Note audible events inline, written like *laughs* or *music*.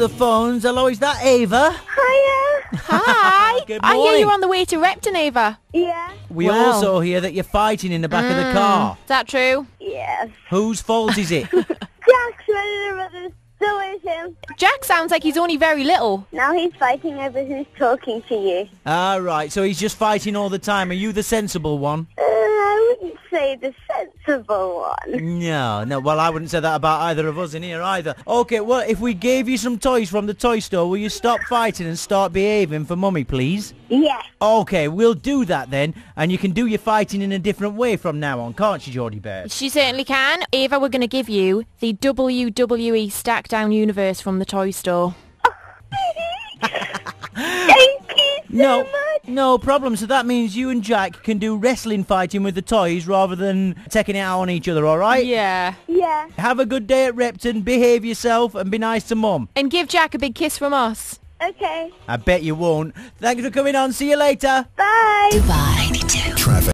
The phones. Hello, is that Ava? Hiya. Hi. *laughs* Good I hear morning. you're on the way to Repton, Ava. Yeah. We Wow. also hear that you're fighting in the back of the mm. car. Is that true? Yes. Whose fault is it? *laughs* Jack's running brothers. So is him. Jack sounds like he's only very little. Now he's fighting over who's talking to you. All right, so he's just fighting all the time. Are you the sensible one? Uh, I wouldn't say the sensible one. No, no. Well, I wouldn't say that about either of us in here either. Okay, well, if we gave you some toys from the toy store, will you stop fighting and start behaving for mummy, please? Yes. Okay, we'll do that then, and you can do your fighting in a different way from now on, can't you, Geordie Bear? She certainly can. Eva, we're going to give you the WWE Stackdown Universe from the toy store. *laughs* Thank you so No, much. No problem. So that means you and Jack can do wrestling fighting with the toys rather than taking it out on each other, all right? Yeah. Yeah. Have a good day at Repton, behave yourself, and be nice to mum. And give Jack a big kiss from us. Okay. I bet you won't. Thanks for coming on. See you later. Bye. Dubai. 92. Traffic.